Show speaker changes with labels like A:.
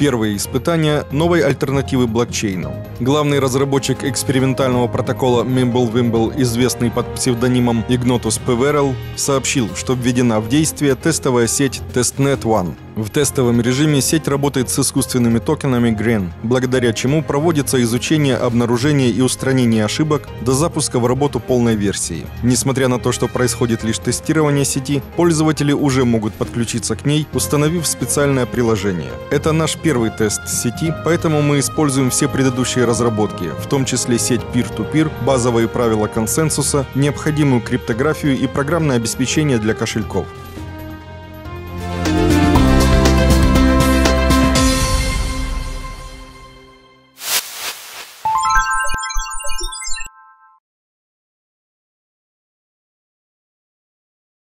A: Первые испытания новой альтернативы блокчейну. Главный разработчик экспериментального протокола Mimblewimble, известный под псевдонимом Ignotus PVRL, сообщил, что введена в действие тестовая сеть TestNet One. В тестовом режиме сеть работает с искусственными токенами GREN, благодаря чему проводится изучение, обнаружение и устранение ошибок до запуска в работу полной версии. Несмотря на то, что происходит лишь тестирование сети, пользователи уже могут подключиться к ней, установив специальное приложение. Это наш первый тест сети, поэтому мы используем все предыдущие разработки, в том числе сеть peer-to-peer, базовые правила консенсуса, необходимую криптографию и программное обеспечение для кошельков.